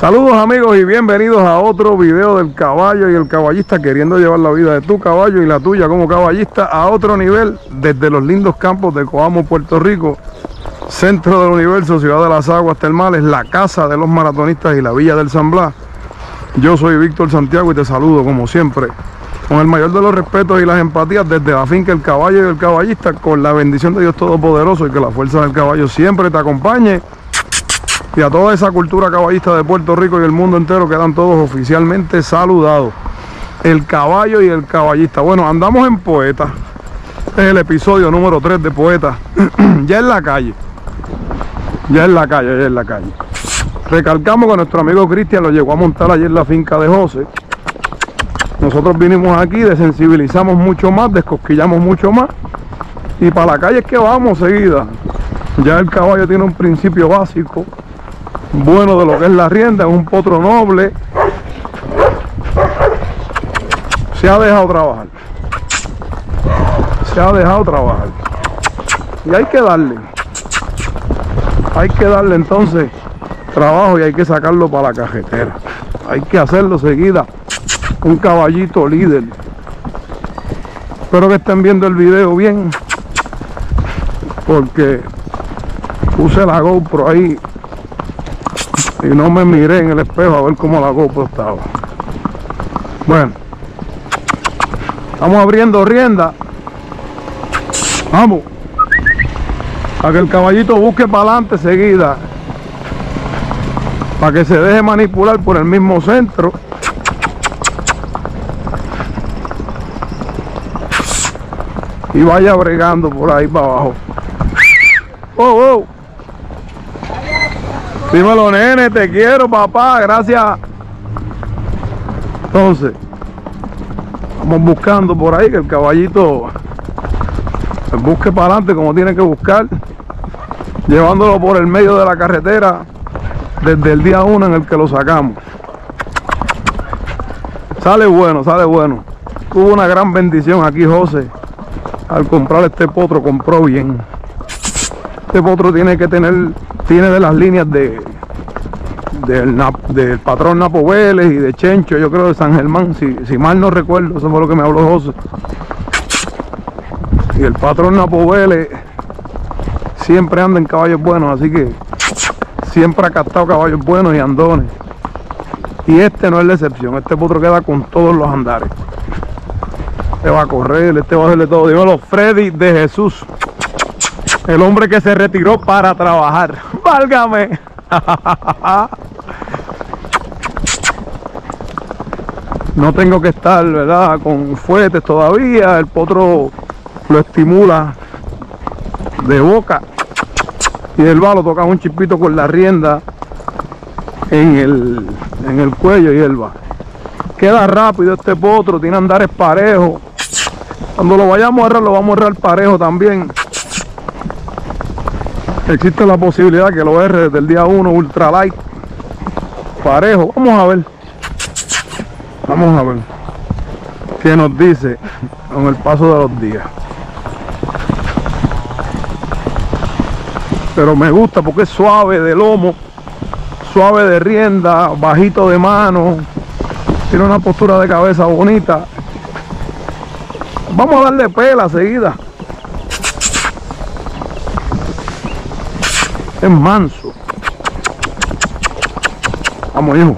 Saludos amigos y bienvenidos a otro video del caballo y el caballista queriendo llevar la vida de tu caballo y la tuya como caballista a otro nivel desde los lindos campos de Coamo, Puerto Rico, centro del universo, ciudad de las aguas termales, la casa de los maratonistas y la villa del San Blas. Yo soy Víctor Santiago y te saludo como siempre con el mayor de los respetos y las empatías desde la finca El Caballo y el Caballista con la bendición de Dios Todopoderoso y que la fuerza del caballo siempre te acompañe y a toda esa cultura caballista de Puerto Rico y el mundo entero quedan todos oficialmente saludados. El caballo y el caballista. Bueno, andamos en Poeta. Es el episodio número 3 de Poeta. ya en la calle. Ya en la calle, ya en la calle. Recalcamos que nuestro amigo Cristian lo llegó a montar ayer en la finca de José. Nosotros vinimos aquí, desensibilizamos mucho más, descosquillamos mucho más. Y para la calle es que vamos seguida. Ya el caballo tiene un principio básico bueno de lo que es la rienda, es un potro noble. Se ha dejado trabajar. Se ha dejado trabajar. Y hay que darle. Hay que darle entonces trabajo y hay que sacarlo para la cajetera. Hay que hacerlo seguida. Un caballito líder. Espero que estén viendo el video bien. Porque puse la GoPro ahí y no me miré en el espejo a ver cómo la GoPro estaba. Bueno, estamos abriendo rienda. Vamos. Para que el caballito busque para adelante seguida. Para que se deje manipular por el mismo centro. Y vaya bregando por ahí para abajo. Oh, oh. Dímelo, nene, te quiero, papá, gracias. Entonces, vamos buscando por ahí que el caballito busque para adelante como tiene que buscar, llevándolo por el medio de la carretera desde el día 1 en el que lo sacamos. Sale bueno, sale bueno. Tuvo una gran bendición aquí José. Al comprar este potro compró bien. Este potro tiene que tener tiene de las líneas de del, patrón Napo y de Chencho, yo creo de San Germán, si, mal no recuerdo, eso fue lo que me habló José. Y el patrón Napo siempre anda en caballos buenos, así que siempre ha captado caballos buenos y andones. Y este no es la excepción, este potro queda con todos los andares. Este va a correr, este va a hacerle todo. Dímelo, Freddy de Jesús. El hombre que se retiró para trabajar. Válgame. No tengo que estar, ¿verdad? Con fuetes todavía. El potro lo estimula de boca. Y el balo toca un chipito con la rienda en el, en el cuello y él va. Queda rápido este potro, tiene andares parejos. Cuando lo vayamos a agarrar, lo vamos a agarrar parejo también existe la posibilidad que lo R desde el día 1 ultra light parejo. Vamos a ver. Vamos a ver. Qué nos dice con el paso de los días pero me gusta porque es suave de lomo suave de rienda bajito de mano. Tiene una postura de cabeza bonita. Vamos a darle pela seguida Es manso. Vamos, hijo.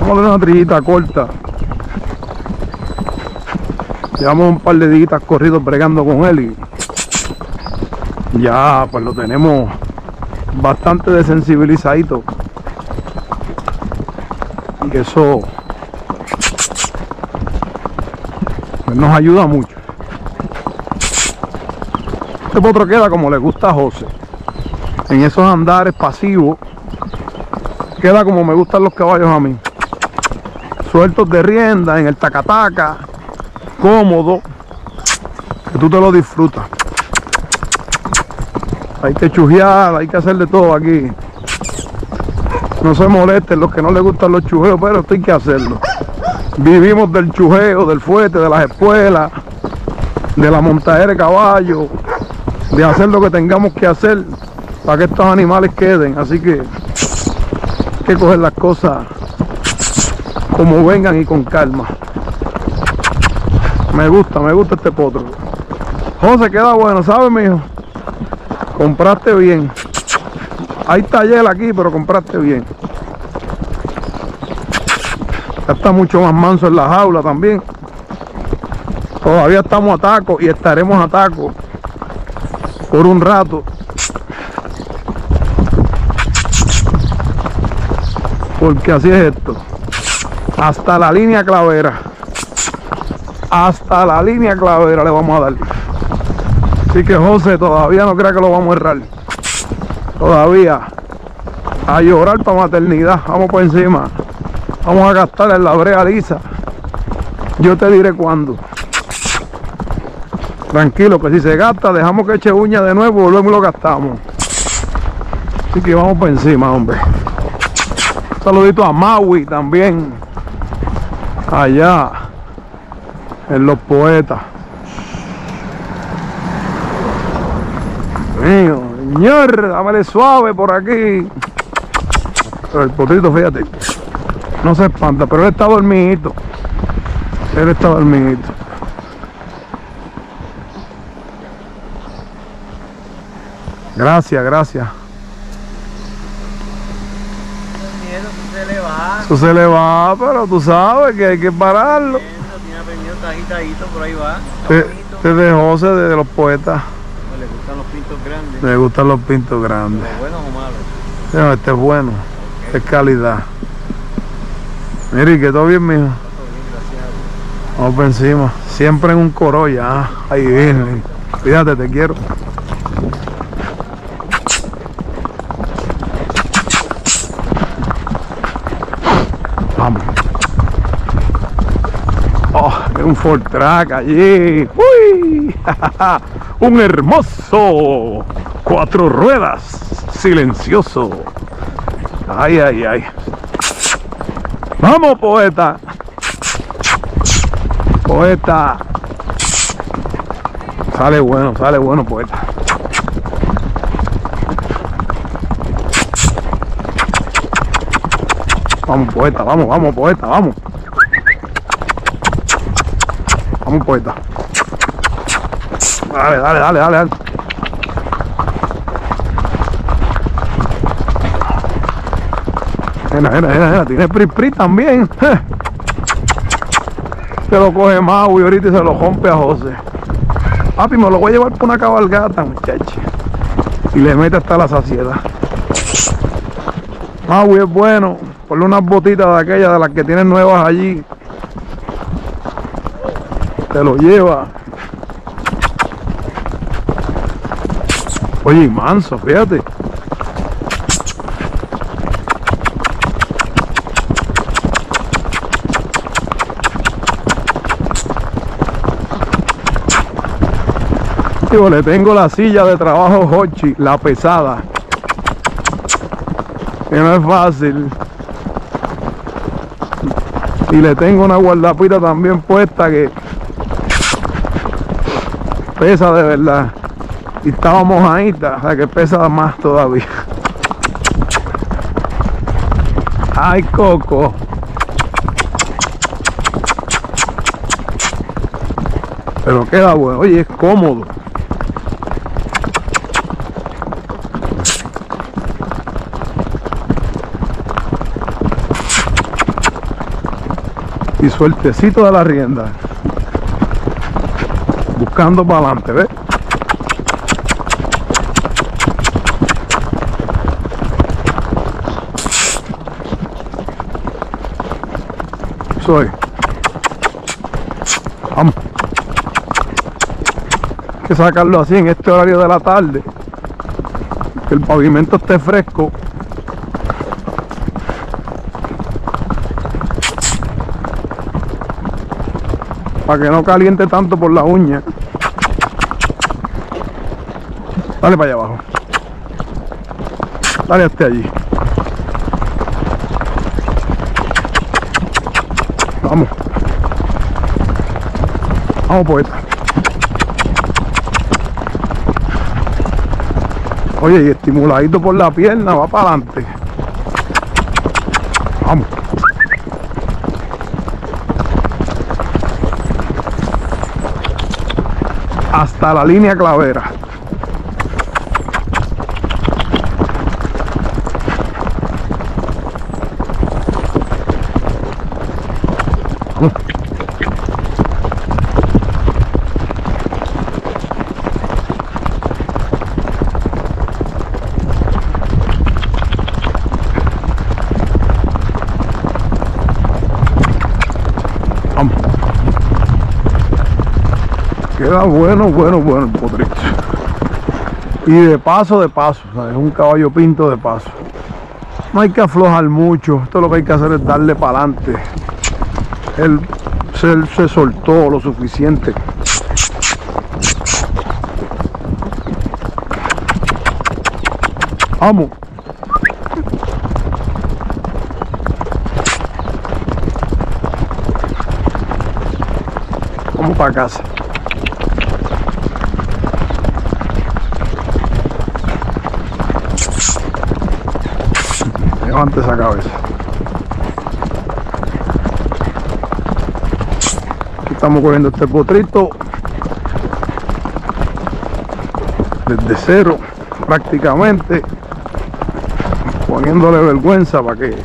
Vamos a dar una trillita corta. Llevamos un par de días corridos bregando con él y ya pues lo tenemos bastante desensibilizadito. Y eso pues, nos ayuda mucho. Este potro queda como le gusta a José. En esos andares pasivos. Queda como me gustan los caballos a mí. Sueltos de rienda, en el tacataca. Cómodo. Que tú te lo disfrutas. Hay que chujear, hay que hacer de todo aquí. No se molesten los que no les gustan los chujeos, pero esto hay que hacerlo. Vivimos del chujeo, del fuete, de las espuelas, de la montadera de caballo, de hacer lo que tengamos que hacer para que estos animales queden. Así que que coger las cosas como vengan y con calma. Me gusta, me gusta este potro. José, queda bueno, ¿sabes, mijo? Compraste bien. Hay taller aquí, pero compraste bien. Ya está mucho más manso en la jaula también. Todavía estamos a taco y estaremos a taco por un rato. Porque así es esto. Hasta la línea clavera. Hasta la línea clavera le vamos a dar. Así que José todavía no crea que lo vamos a errar. Todavía. A llorar para maternidad. Vamos por encima. Vamos a gastar en la brea lisa. Yo te diré cuándo. Tranquilo, que si se gasta, dejamos que eche uña de nuevo, luego lo gastamos. Así que vamos por encima, hombre. Un saludito a Maui también. Allá. En los poetas. Mío, señor, dámele suave por aquí. Pero el potito, fíjate. No se espanta, pero él está dormidito. Él está dormidito. Gracias, gracias. Eso se le va. Eso se le va, pero tú sabes que hay que pararlo. Eso tiene por ahí va. Te, te de José, de los poetas. Pues le gustan los pintos grandes. Me gustan los pintos grandes. ¿Pero buenos o malos? No, este es bueno. Es calidad. Mire, que todo bien, mijo. Bien. Vamos por encima. Siempre en un Corolla. Ahí viene. Fíjate, te quiero. Un Ford Track allí. ¡Uy! un hermoso cuatro ruedas silencioso. Ay, ay, ay. Vamos, poeta. Poeta. Sale bueno, sale bueno, poeta. Vamos, poeta, vamos, vamos, poeta, vamos. Vamos, poeta. Dale, dale, dale, dale, dale. Mira, mira, mira, tiene pri pri también. Se lo coge ahorita y se lo rompe a José. Papi, me lo voy a llevar por una cabalgata, muchacho. Y le mete hasta la saciedad. Maui es bueno. Ponle unas botitas de aquellas de las que tienen nuevas allí. Te lo lleva. Oye, manso, fíjate. Le tengo la silla de trabajo Hochi, la pesada. Que no es fácil. Y le tengo una guardapita también puesta que pesa de verdad. Y estaba mojadita, o sea que pesa más todavía. Ay, Coco. Pero queda bueno, oye, es cómodo. y sueltecito de la rienda. Buscando para adelante, ¿ves? Soy. Vamos. Hay que sacarlo así en este horario de la tarde. Que el pavimento esté fresco. para que no caliente tanto por la uña. Dale para allá abajo. Dale hasta allí. Vamos. Vamos, poeta. Oye, y estimuladito por la pierna, va para adelante. Vamos. Hasta la línea clavera. Vamos. Vamos. Queda bueno, bueno, bueno el potrito. Y de paso, de paso, ¿sabes? un caballo pinto de paso. No hay que aflojar mucho, esto lo que hay que hacer es darle para adelante. Él se, él se soltó lo suficiente. Vamos. Vamos para casa. Levante esa cabeza. Aquí estamos cogiendo este potrito desde cero prácticamente poniéndole vergüenza para que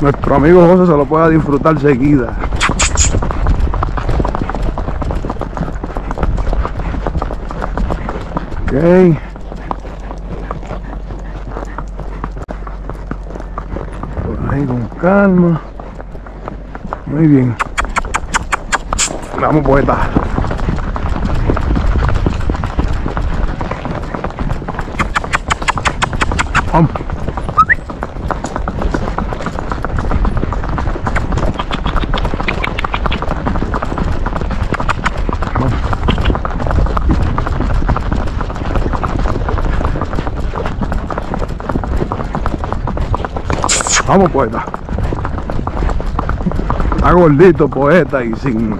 nuestro amigo José se lo pueda disfrutar seguida. Ok. Por ahí con calma. Muy bien. Vamos poeta. Vamos. Vamos poeta. Está gordito poeta y sin.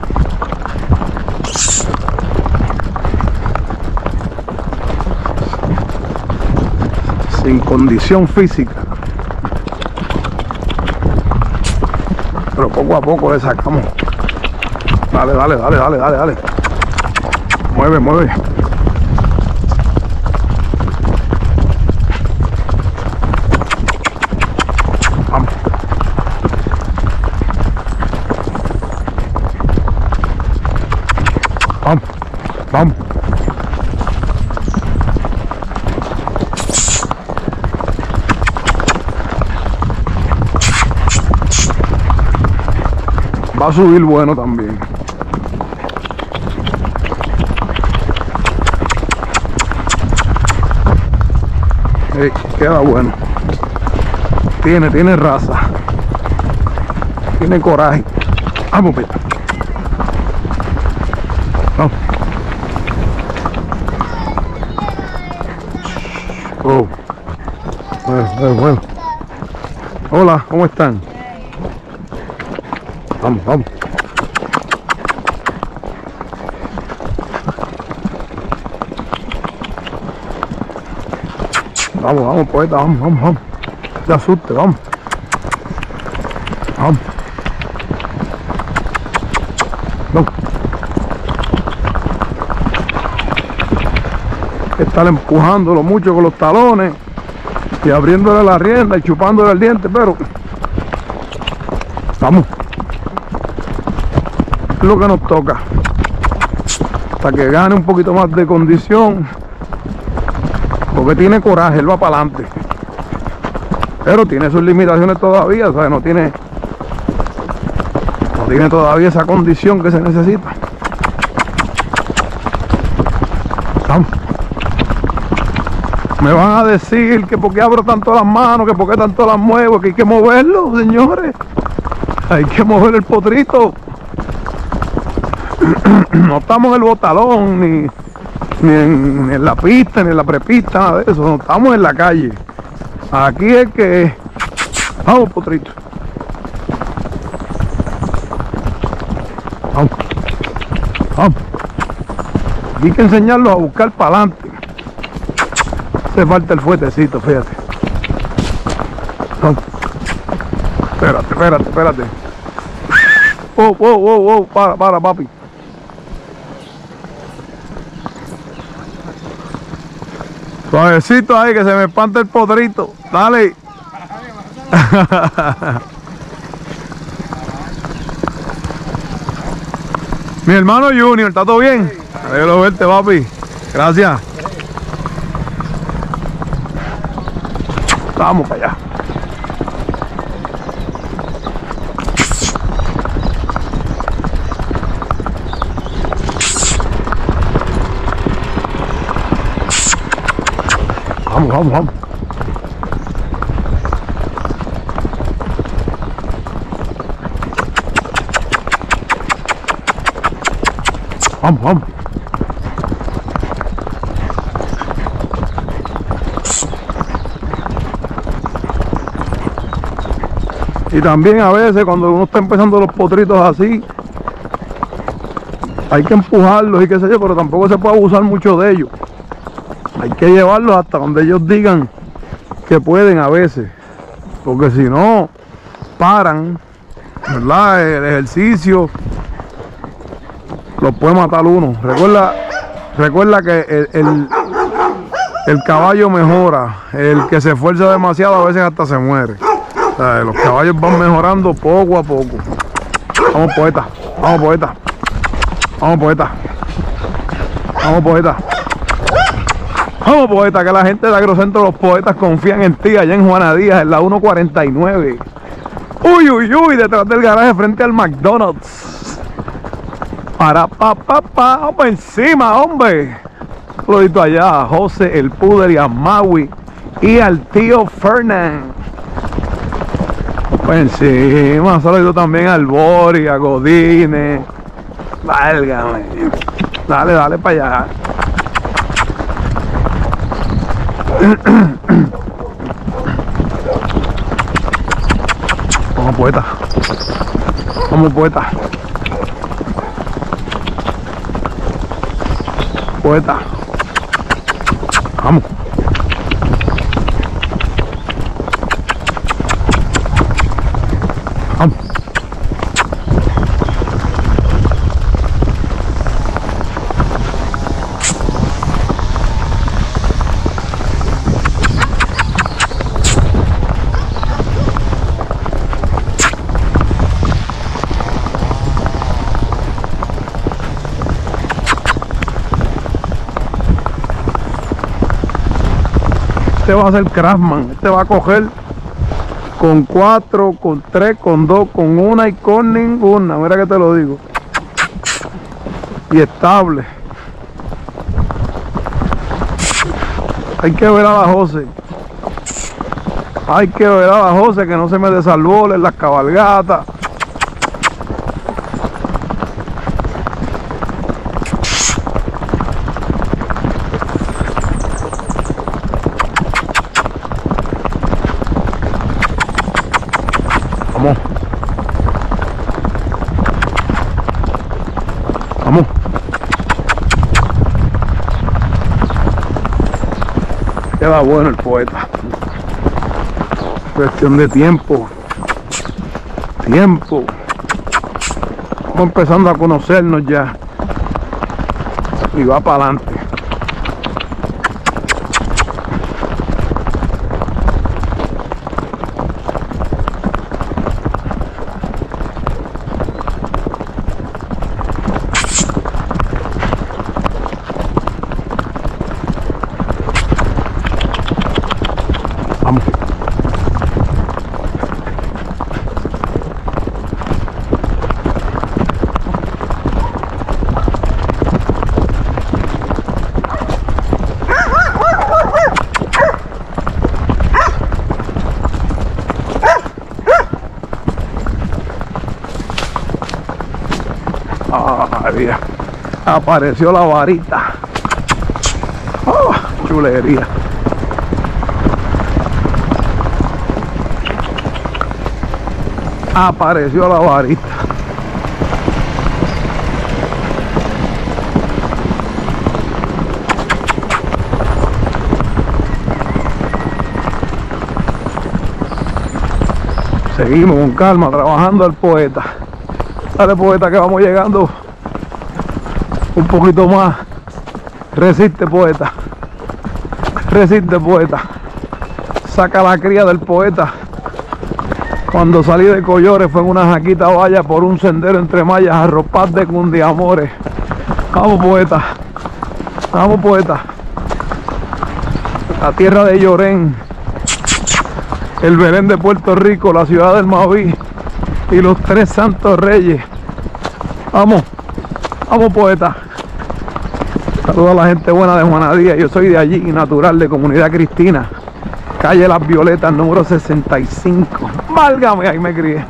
Sin condición física. Pero poco a poco le sacamos. Dale, dale, dale, dale, dale, dale. Mueve, mueve. Vamos. Vamos, vamos. Va a subir bueno también. Ey, queda bueno. Tiene, tiene raza. Tiene coraje. Vamos, pita. Vamos. Oh. Bueno, bueno. Hola, ¿cómo están? Vamos, vamos. Vamos, vamos, poeta, vamos, vamos, vamos. Te asustes, vamos. Vamos. Vamos. Hay que estar empujándolo mucho con los talones y abriéndole la rienda y chupándole el diente, pero vamos. Es lo que nos toca. Hasta que gane un poquito más de condición. Porque tiene coraje, él va para adelante. Pero tiene sus limitaciones todavía, ¿sabes? No tiene, no tiene todavía esa condición que se necesita. Me van a decir que por qué abro tanto las manos, que por qué tanto las muevo, que hay que moverlo, señores. Hay que mover el potrito. No estamos en el botalón, ni, ni en, la pista, ni en la prepista, nada de eso. No estamos en la calle. Aquí es que. Vamos, potrito. Vamos. Vamos. Hay que enseñarlos a buscar para adelante. Hace falta el fuetecito, fíjate. Vamos. Espérate, espérate, espérate. Oh, oh, oh, oh, para, para, papi. Suavecito ahí que se me espanta el potrito. Dale. Mi hermano Junior, ¿está todo bien? Alegro verte, papi. Gracias. Vamos para allá. Vamos, vamos, vamos. Vamos, vamos. Y también a veces cuando uno está empezando los potritos así, hay que empujarlos y qué sé yo, pero tampoco se puede abusar mucho de ellos. Hay que llevarlos hasta donde ellos digan que pueden a veces. Porque si no, paran, ¿verdad? El ejercicio los puede matar uno. Recuerda, recuerda que el, el, el caballo mejora. El que se esfuerza demasiado a veces hasta se muere. Los caballos van mejorando poco a poco. Vamos poeta, vamos poeta. Vamos poeta. Vamos poeta. Vamos poeta, que la gente de Agrocentro Los Poetas confían en ti allá en Juana Díaz, en la 149. Uy, uy, uy, detrás del garaje frente al McDonald's. Para pa pa pa, vamos encima, hombre. Saludito allá a José, el Puder y a Maui y al tío Fernán. Encima, un saludito también al Bori, a Godine. Válgame. Dale, dale para allá. Vamos poeta. Vamos poeta. Poeta. Vamos. Este va a ser Craftman. Este va a coger con cuatro, con tres, con dos, con una y con ninguna. Mira que te lo digo. Y estable. Hay que ver a la José. Hay que ver a la José que no se me desarbole en las cabalgatas. Vamos. Vamos. Bueno el poeta. Cuestión de tiempo. Tiempo. Vamos empezando a conocernos ya. Y va para adelante. Apareció la varita. Oh, chulería. Apareció la varita. Seguimos con calma, trabajando al poeta. Dale poeta que vamos llegando un poquito más. Resiste poeta. Resiste poeta. Saca la cría del poeta. Cuando salí de Collores fue en una jaquita valla por un sendero entre mallas arropadas de cundiamores. Vamos poeta. Vamos poeta. La tierra de Llorén. El Belén de Puerto Rico, la ciudad del Maví y los tres santos reyes. Vamos, vamos poeta. Saludos a la gente buena de Juanadía. Yo soy de allí, natural de Comunidad Cristina. Calle Las Violetas, número 65. Válgame, ahí me crié.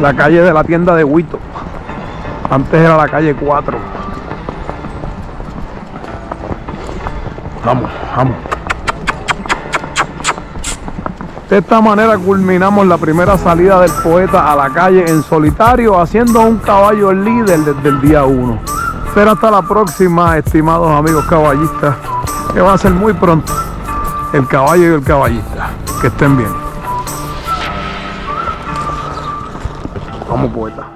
La calle de la tienda de Huito. Antes era la calle 4. Vamos, vamos. De esta manera culminamos la primera salida del poeta a la calle en solitario, haciendo un caballo líder desde el día 1. Pero hasta la próxima, estimados amigos caballistas, que va a ser muy pronto el caballo y el caballista. Que estén bien. Vamos, poeta.